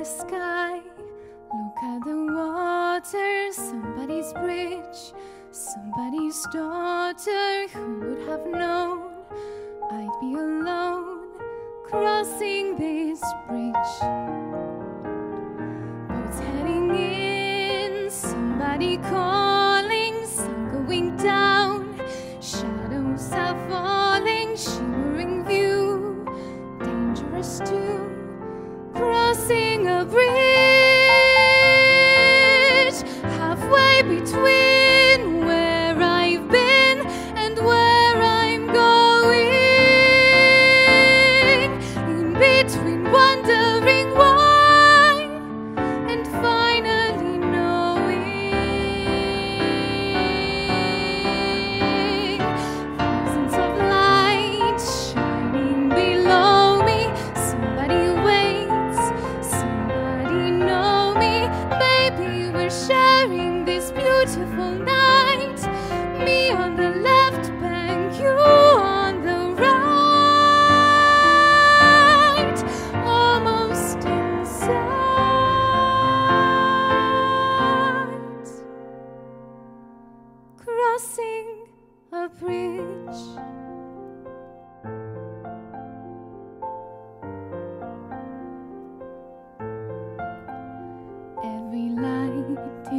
the sky. Look at the water, somebody's bridge, somebody's daughter. Who would have known I'd be alone crossing this bridge? Boats heading in, somebody calling, between beautiful night. Me on the left bank, you on the right. Almost in sight. Crossing a bridge.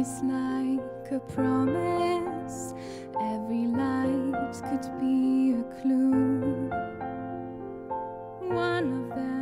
is like a promise, every light could be a clue. One of them.